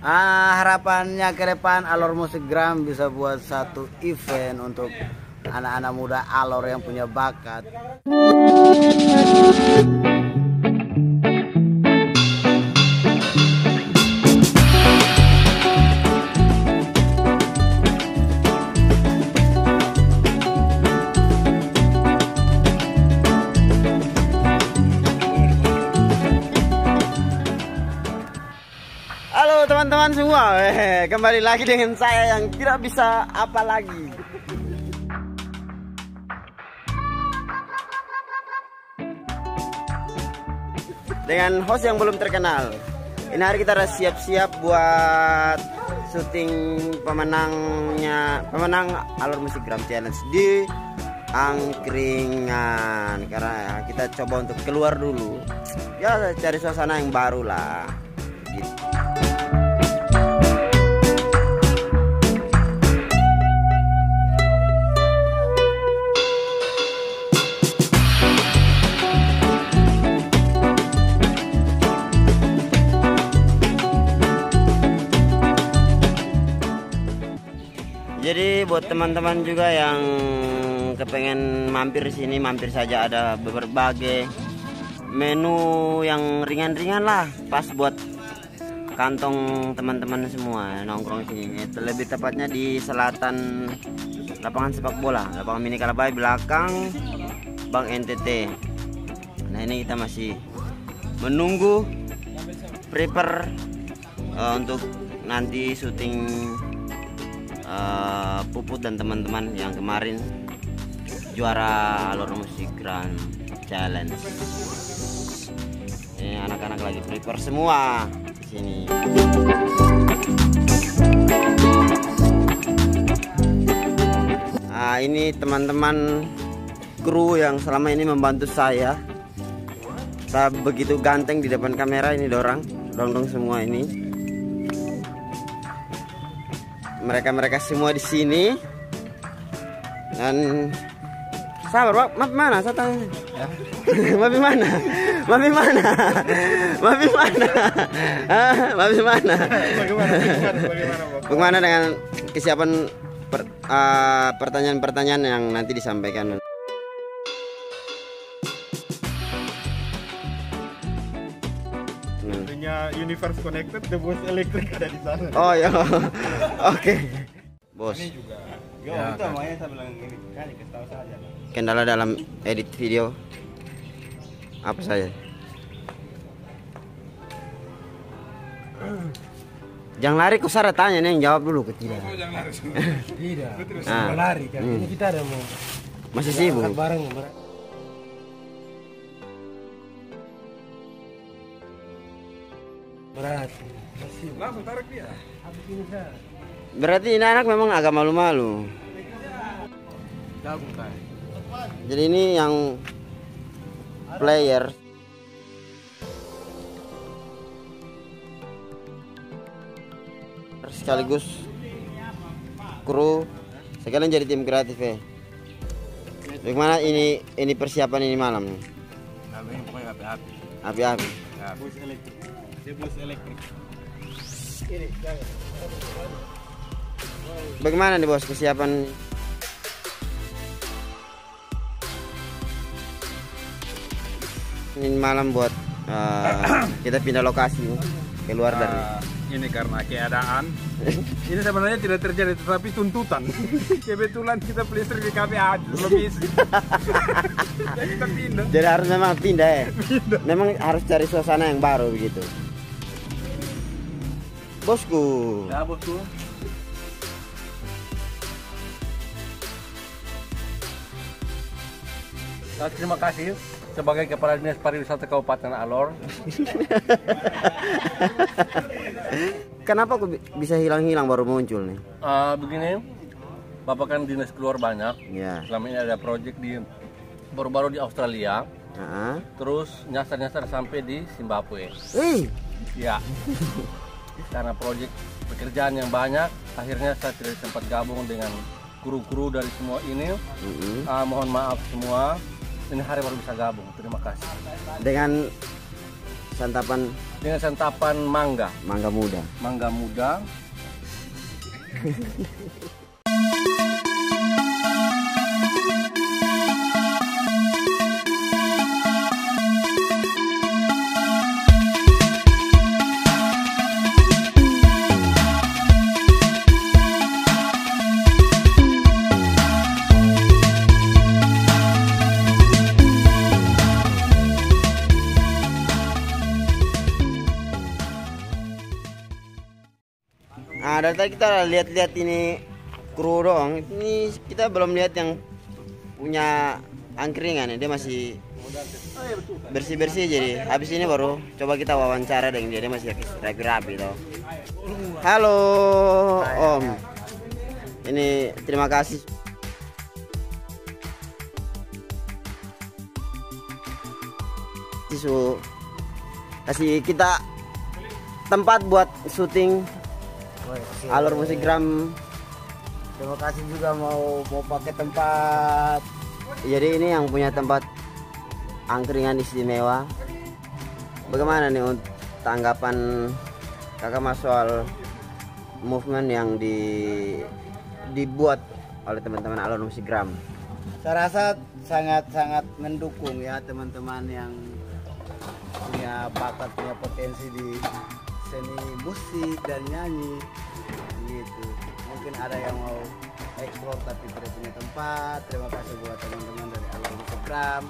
Ah, harapannya ke depan Alor Musik Gram bisa buat satu event untuk anak-anak muda Alor yang punya bakat. Teman-teman semua, eh, kembali lagi dengan saya yang tidak bisa apa lagi. Dengan host yang belum terkenal. Ini hari kita siap-siap buat syuting pemenangnya pemenang Alur Musik Gram Challenge di angkringan karena kita coba untuk keluar dulu ya cari suasana yang baru lah gitu. Jadi buat teman-teman juga yang kepengen mampir di sini mampir saja ada berbagai menu yang ringan-ringan lah pas buat kantong teman-teman semua nongkrong sini. Lebih tepatnya di selatan lapangan sepak bola, lapangan mini Kalabai belakang Bank NTT. Nah ini kita masih menunggu prepare uh, untuk nanti syuting uh, Puput dan teman-teman yang kemarin juara Alur Musik Grand Challenge. Ini anak-anak lagi prepare semua di sini. Nah, ini teman-teman kru yang selama ini membantu saya. Saya begitu ganteng di depan kamera ini dorang, dong semua ini mereka-mereka semua di sini. Dan sabar pak. Maaf mana? Saya tanya ya. maaf mana? Maaf mana? Maaf mana? Ah, maaf mana? Bagaimana? Dengan kesiapan pertanyaan-pertanyaan uh, yang nanti disampaikan Universe Connected, The Bus Electric ada di sana. Oh ya, oke. Bos. Ini juga. Yo, ya, itu kan. makanya saya bilang ini kan tahu saja. Kendala dalam edit video apa saja? Jangan lari kok Sarah tanya nih jawab dulu ke tidak. Oh, jangan lari. tidak. Nah. lari kan. Hmm. Ini kita ada mau masih sibuk. Bareng, bareng. Berat. Langsung tarik dia. Berarti ini anak memang agak malu-malu. Jadi ini yang player. Sekaligus kru. Sekalian jadi tim kreatif ya. Bagaimana ini ini persiapan ini malam api-api api-api bus elektrik. Ini bagaimana nih bos kesiapan? Ini malam buat uh, kita pindah lokasi keluar dari uh, ini karena keadaan. Ini sebenarnya tidak terjadi tetapi tuntutan. Kebetulan kita pelistrik di KPA lebih jadi kita pindah. Jadi harus memang pindah ya? Pindah. memang harus cari suasana yang baru begitu bosku. Ya, bosku. Nah, terima kasih sebagai Kepala Dinas Pariwisata Kabupaten Alor. Kenapa kok bisa hilang-hilang baru muncul nih? Uh, begini, Bapak kan dinas keluar banyak. Ya. Selama ini ada proyek di baru-baru di Australia. Uh -huh. Terus nyasar-nyasar sampai di Zimbabwe. Eh. Ya. karena proyek pekerjaan yang banyak akhirnya saya tidak sempat gabung dengan kru-kru dari semua ini mm-hmm. uh, mohon maaf semua ini hari baru bisa gabung terima kasih dengan santapan dengan santapan mangga, mangga muda. mangga muda. Nah, dari tadi kita lihat-lihat ini kru doang. Ini kita belum lihat yang punya angkringan ya. Dia masih bersih-bersih jadi habis ini baru coba kita wawancara dengan dia dia masih rapi-rapi toh. Halo Om. Ini terima kasih Tisu kasih kita tempat buat syuting alur musik gram terima kasih juga mau mau pakai tempat. Jadi ini yang punya tempat angkringan istimewa. Bagaimana nih untuk tanggapan kakak mas soal movement yang di dibuat oleh teman-teman alur musik gram saya rasa sangat-sangat mendukung ya teman-teman yang punya bakat punya potensi di seni musik dan nyanyi. Gitu. Mungkin ada yang mau eksplor tapi tidak punya tempat. Terima kasih buat teman-teman dari Alam Instagram.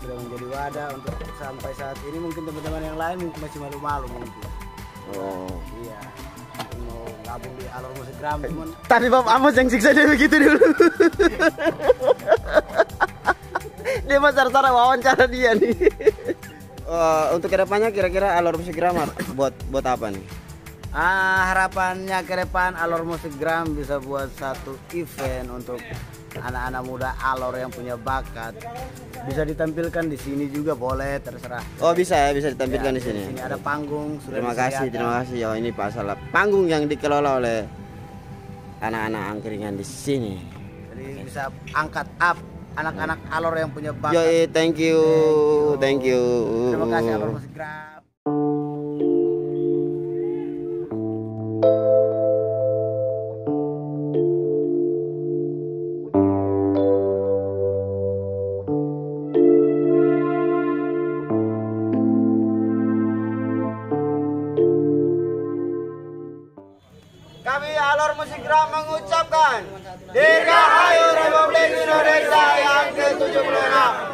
Sudah menjadi wadah untuk sampai saat ini. Mungkin teman-teman yang lain mungkin masih malu-malu mungkin. Oh. Iya. Mau gabung di Alur Musik Gram cuman tadi Bapak Amos yang siksa dia begitu dulu. Dia mah cara-cara wawancara dia nih Eh, untuk ke depannya kira-kira alur musik grammar buat buat apa nih Ah, harapannya ke depan Alor Musik Gram bisa buat satu event untuk anak-anak muda Alor yang punya bakat. Bisa ditampilkan di sini juga boleh terserah. oh bisa ya bisa ditampilkan Ya, di sini ada panggung. sudah terima kasih disediakan. terima kasih oh ini Pak Salah panggung yang dikelola oleh anak-anak angkringan di sini Jadi bisa angkat up anak-anak Alor yang punya bakat. Yoi, thank you, thank you. Terima kasih Alor Musik Gram. Kami Alor Musik Gram mengucapkan Dirgahayu Republik Indonesia 过来啦